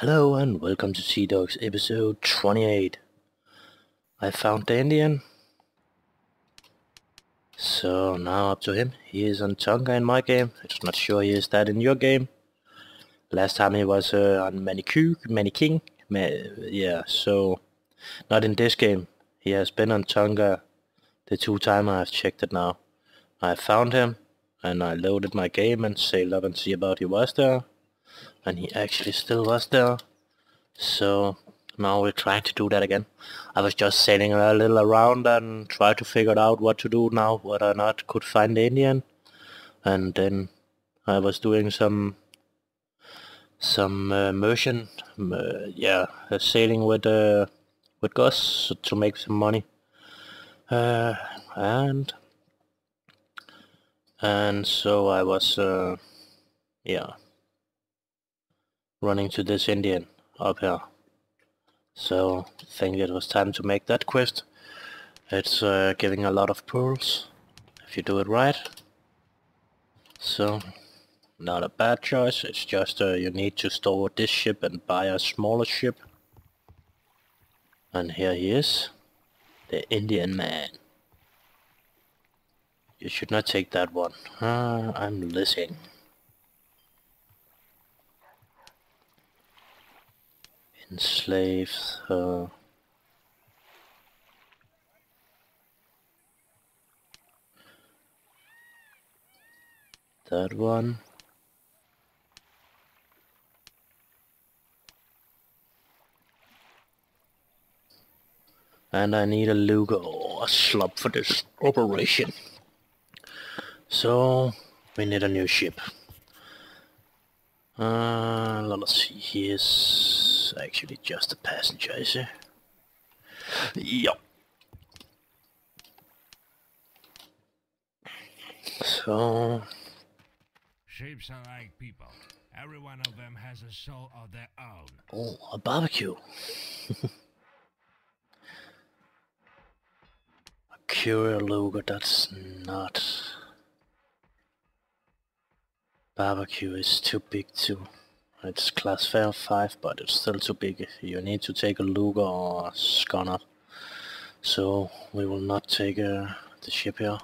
Hello and welcome to Sea Dogs episode 28. I found the Indian. So now up to him. He is on Tonga in my game. I'm not sure he is that in your game. Last time he was uh, on Manikou, Maniking. Ma yeah, so not in this game. He has been on Tonga the two times I've checked it now. I found him and I loaded my game and sailed up and see about he was there and he actually still was there. So now we're trying to do that again. I was just sailing a little around and try to figure out what to do now whether or not could find the Indian. And then I was doing some some uh, immersion uh, yeah uh, sailing with uh, with Gus to make some money. Uh, and and so I was uh, yeah running to this Indian up here. So I think it was time to make that quest. It's uh, giving a lot of pearls if you do it right. So not a bad choice, it's just uh, you need to store this ship and buy a smaller ship. And here he is, the Indian man. You should not take that one. Uh, I'm listening. Enslave her. That one. And I need a lugger or a sloop for this operation. So, we need a new ship. Uh, let's see, he is actually just a passenger, he? Yep. So... Ships are like people. Every one of them has a soul of their own. Oh, a barbecue. a Curio logo, that's not... Barbecue is too big too. It's class fair 5, but it's still too big. You need to take a lugger or a Schooner. So we will not take uh, the ship here.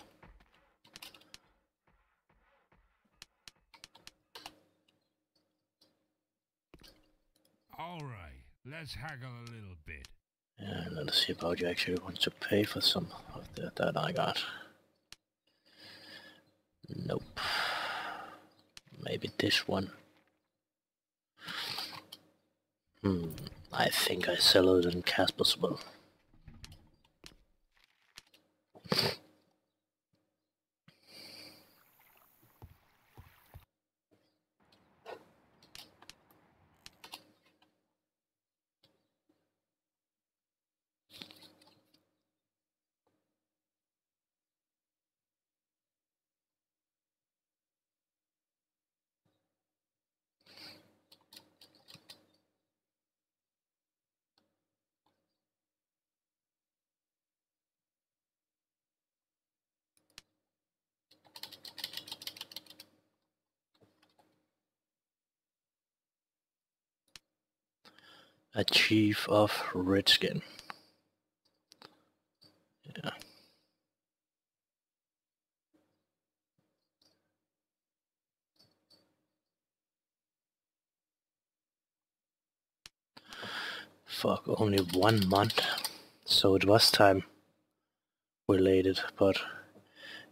Alright, let's haggle a little bit. Yeah, let's see about you actually want to pay for some of that, that I got. Nope maybe this one. Hmm, I think I sell it in Capsterville. A chief of Redskin. Yeah. Fuck, only one month. So it was time related, but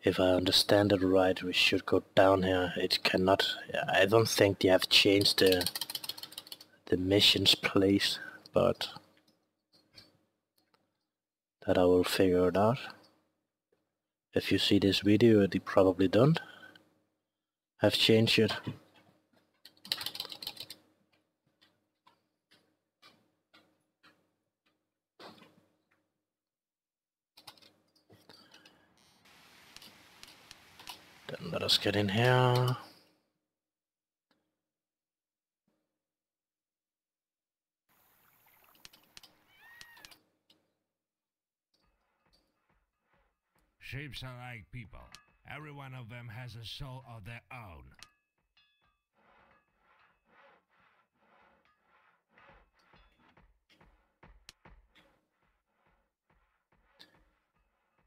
if I understand it right, we should go down here. It cannot... I don't think they have changed the the mission's place, but that I will figure it out. If you see this video, it probably don't I've changed it. Then let us get in here. Ships are like people. Every one of them has a soul of their own.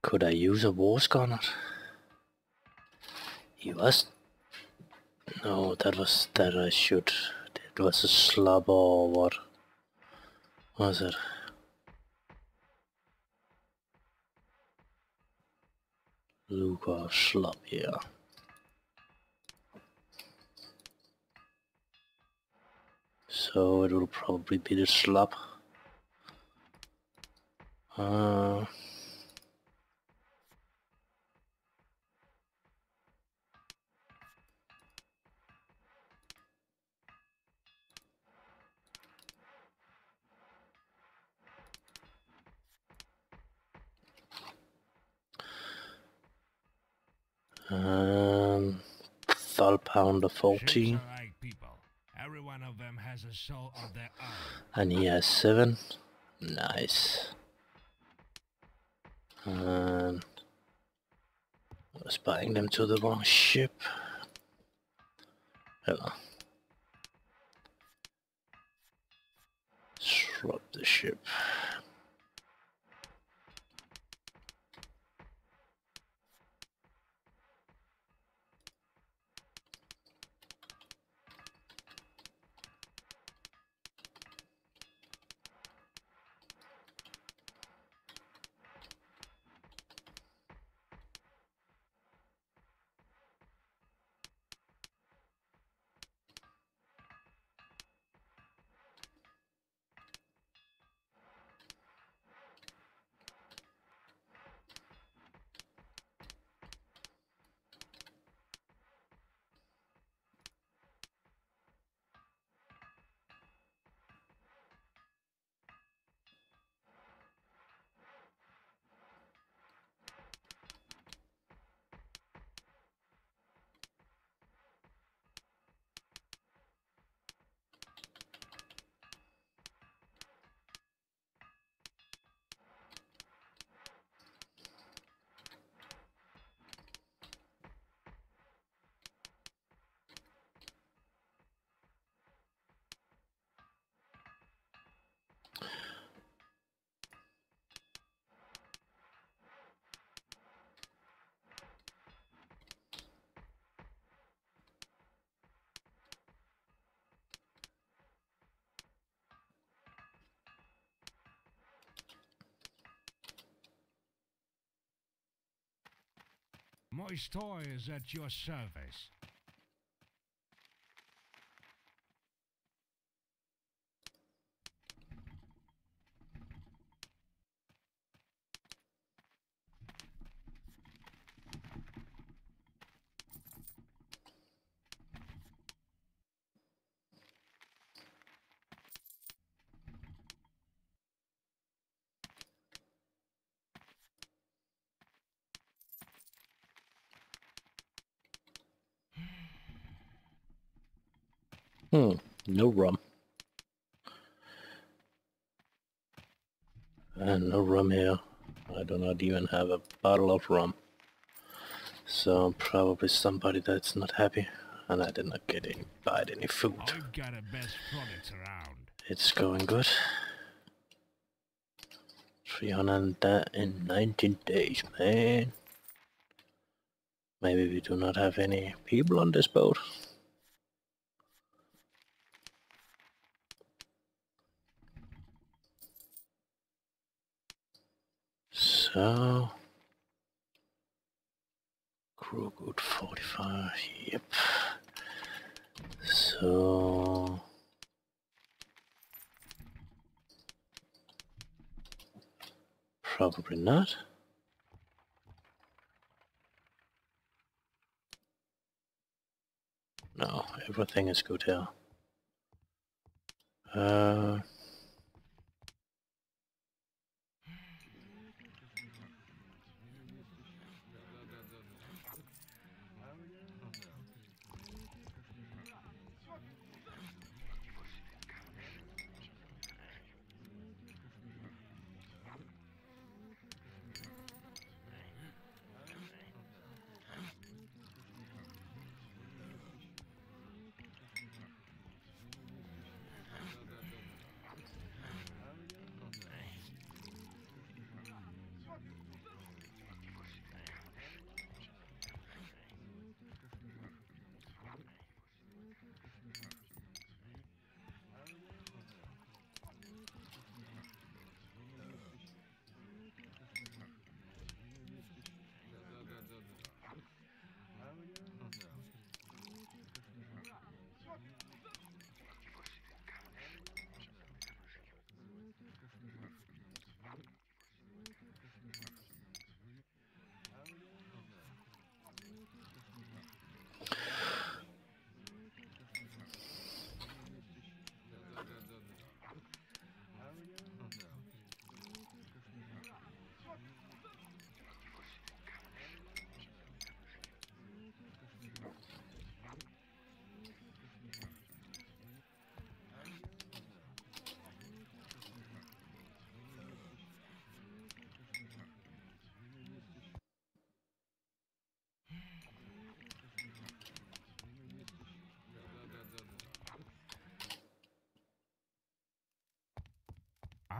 Could I use a war scanner? You must. No, that was... that I should... It was a slab or what? Was it? Luca slub, here. So it will probably be the slub. Uh, Um, Thal Pounder 14. Ships are like people. Every one of them has a soul of their own. And he has 7. Nice. And I was buying them to the wrong ship. Hello. Swap the ship. Moist toy is at your service. Hmm, no rum. And no rum here. I do not even have a bottle of rum. So probably somebody that's not happy. And I did not get any buy any food. I've got the best products around. It's going good. 300 in 19 days, man. Maybe we do not have any people on this boat. So, crew good 45, yep. So, probably not. No, everything is good here. Uh,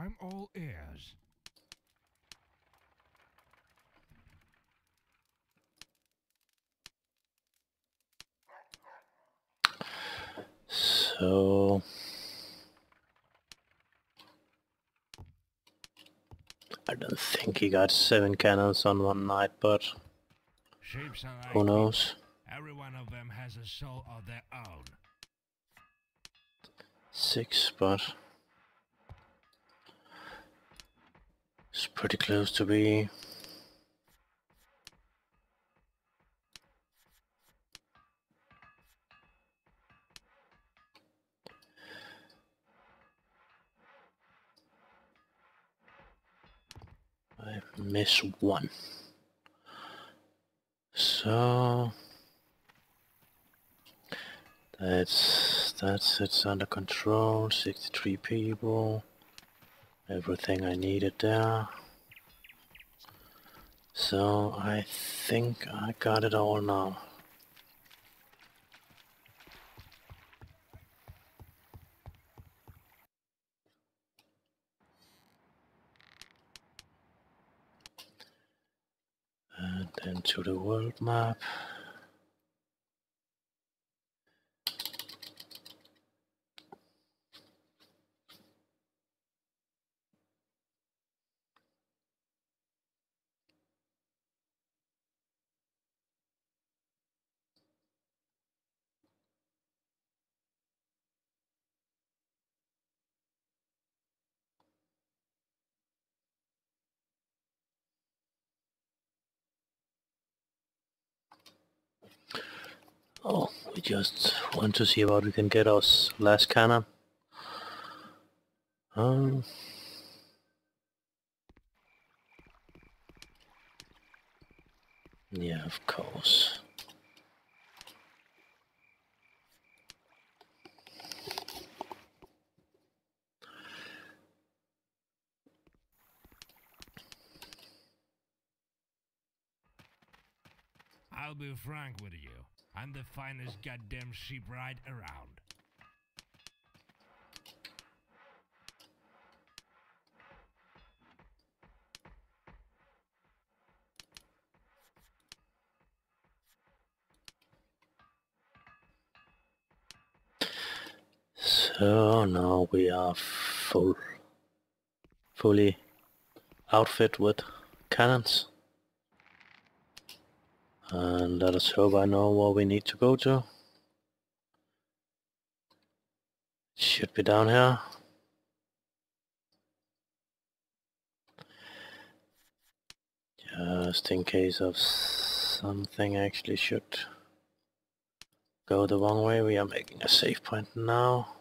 I'm all ears. So I don't think he got seven cannons on one night, but like who knows? Every one of them has a soul of their own. Six, but pretty close to be. I miss one. So that's that's it's under control. 63 people. Everything I needed there. So I think I got it all now. And then to the world map. Oh, we just want to see what we can get us last cannon. Um, yeah, of course. I'll be frank with you. I'm the finest goddamn shipwright around. So now we are full, fully outfit with cannons. And let us hope I know where we need to go to. Should be down here. Just in case of something actually should go the wrong way, we are making a save point now.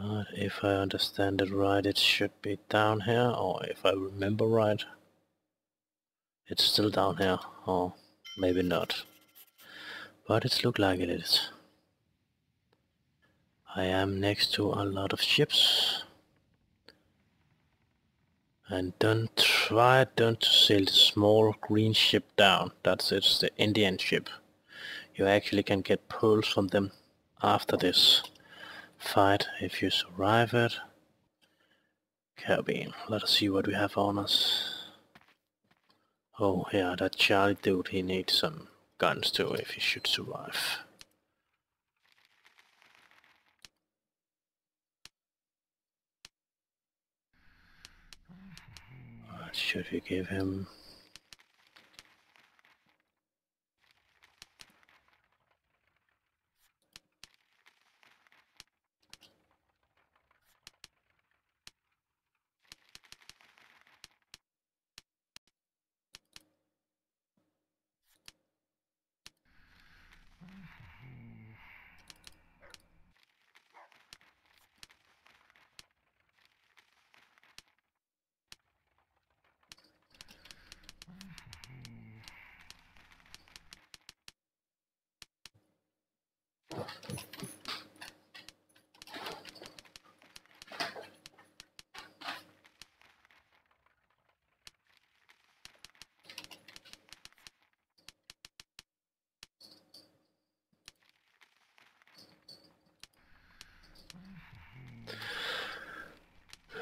If I understand it right, it should be down here, or if I remember right, it's still down here, or maybe not. But it's look like it is. I am next to a lot of ships. And don't try, don't sail the small green ship down. That's it's the Indian ship. You actually can get pearls from them after this fight if you survive it. Carabine, let us see what we have on us. Oh yeah, that Charlie dude, he needs some guns too if he should survive. Should we give him?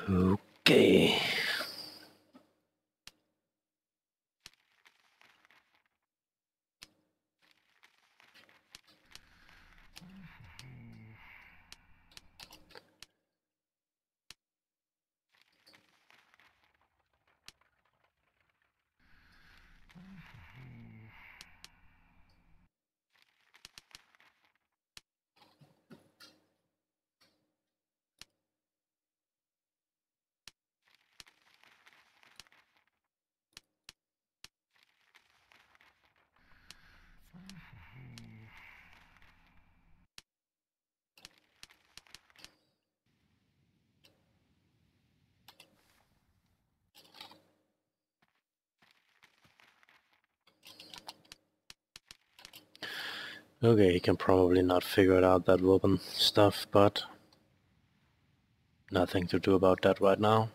Okay. Okay, he can probably not figure it out that weapon stuff, but nothing to do about that right now.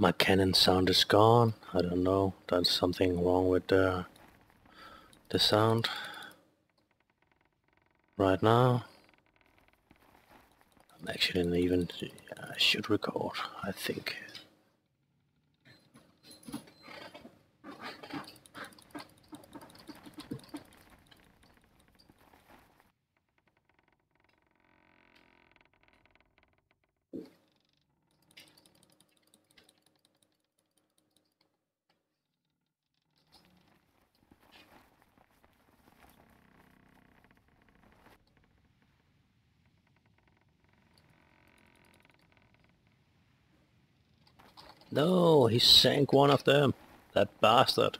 My cannon sound is gone. I don't know. There's something wrong with the the sound right now. I'm actually even I should record. I think. No, he sank one of them. That bastard.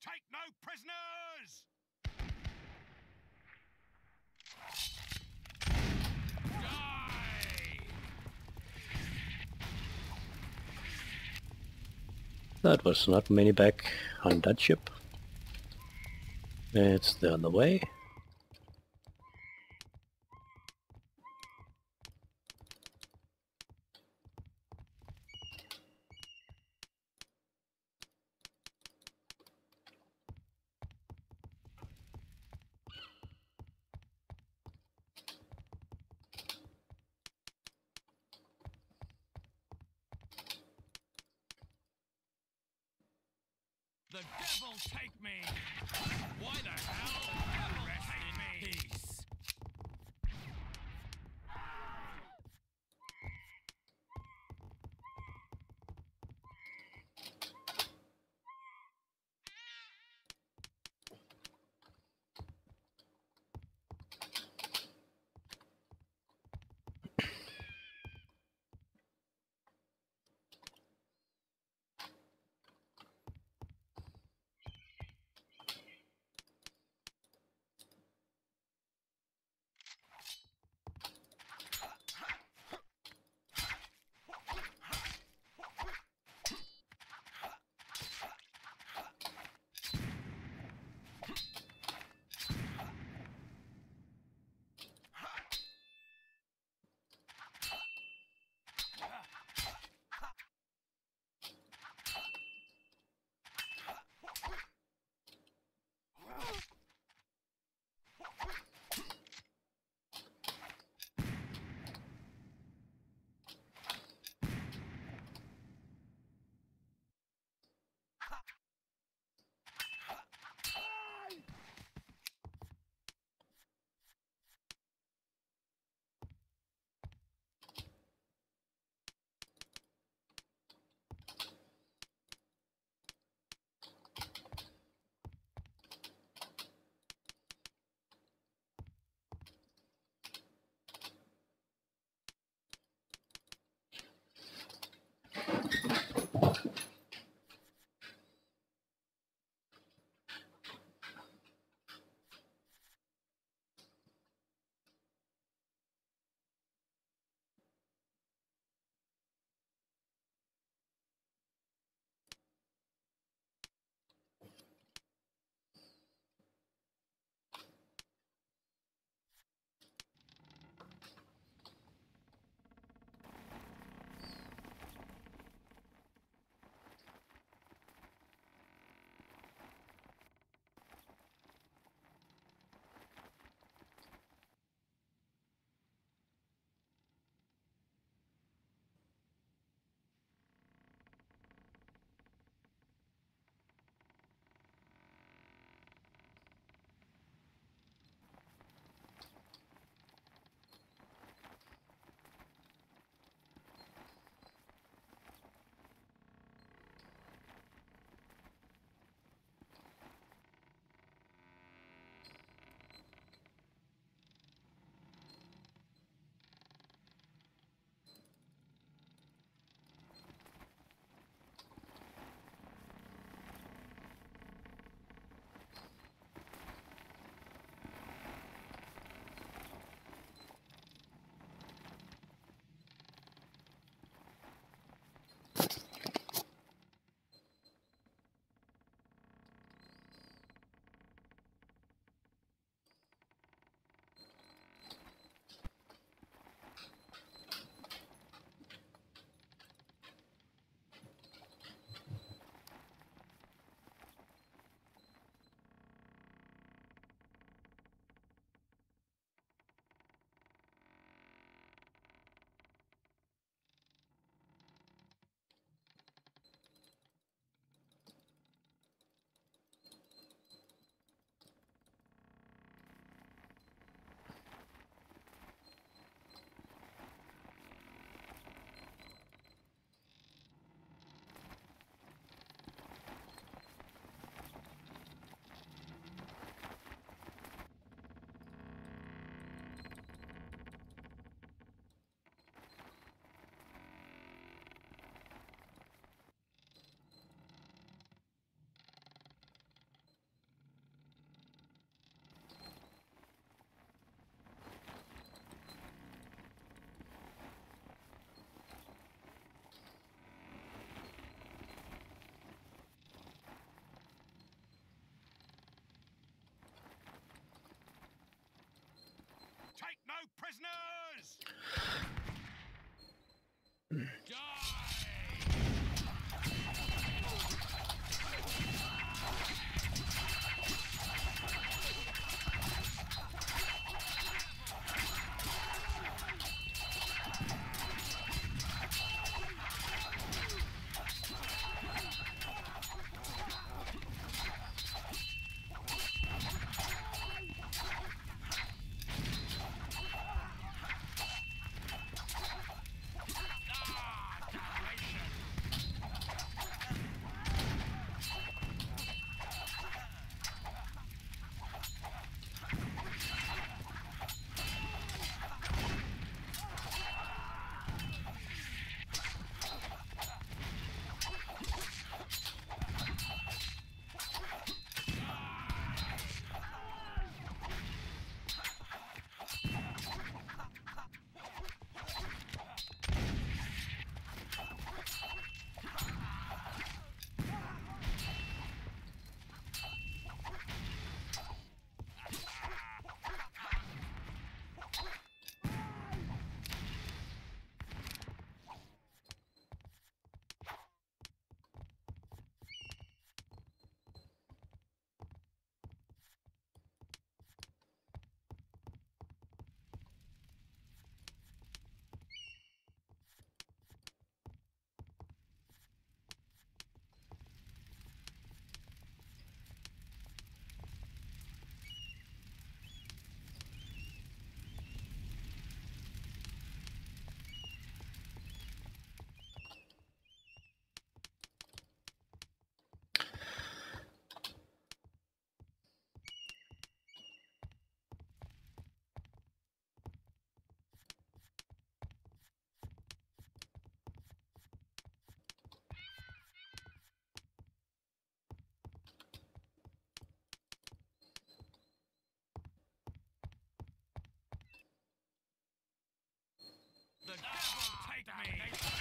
Take no prisoners! Die! That was not many back on that ship. It's the other way. The devil take me!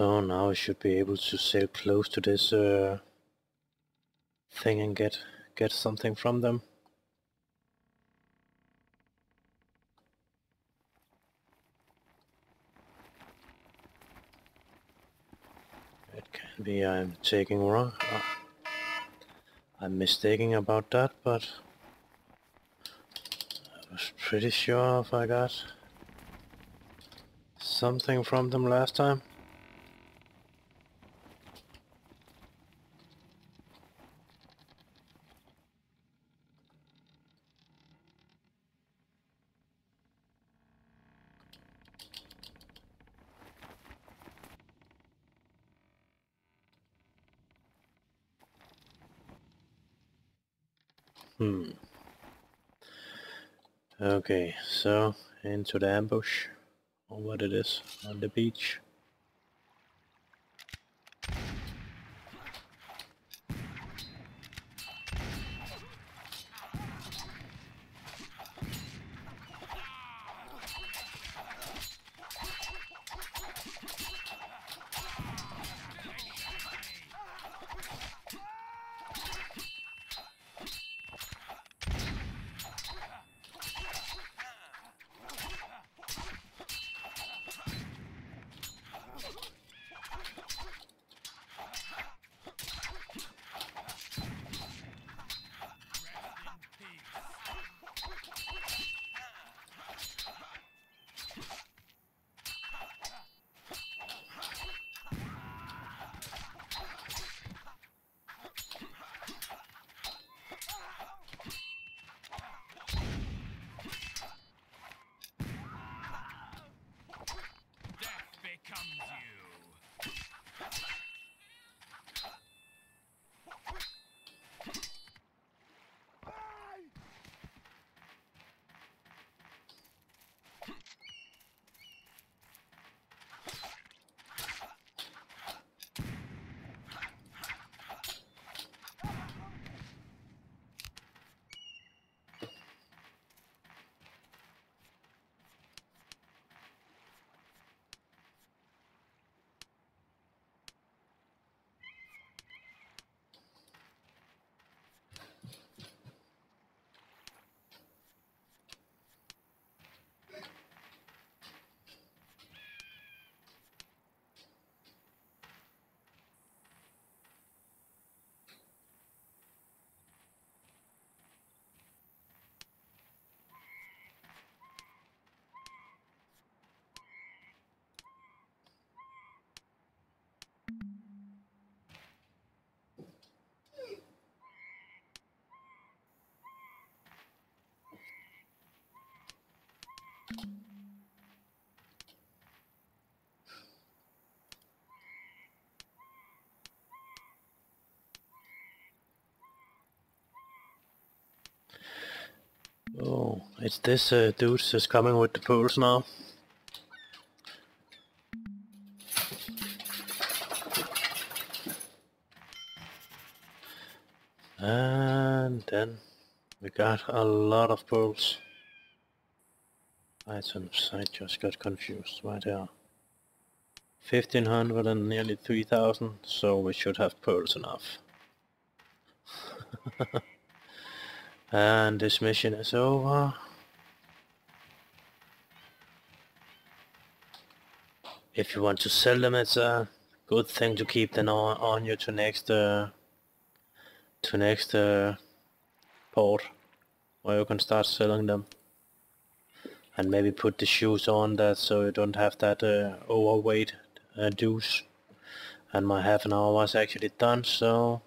So now I should be able to sail close to this uh, thing and get get something from them. It can be I'm taking wrong. Uh, I'm mistaking about that, but I was pretty sure if I got something from them last time. Hmm. Okay, so into the ambush, or what it is, on the beach. Oh, it's this uh, dude that's coming with the poles now. And then we got a lot of pearls. I just got confused right there. 1500 and nearly 3000, so we should have pearls enough. and this mission is over. If you want to sell them, it's a good thing to keep them on, on you to next uh, to next uh, port, where you can start selling them. And maybe put the shoes on that so you don't have that uh, overweight uh, dues. And my half an hour was actually done, so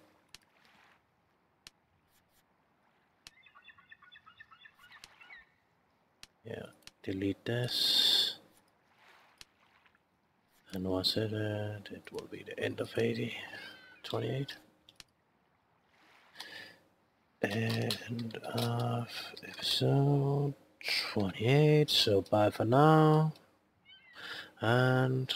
yeah, delete this. And was it? Uh, it will be the end of 80, 28. End of episode 28. So bye for now. And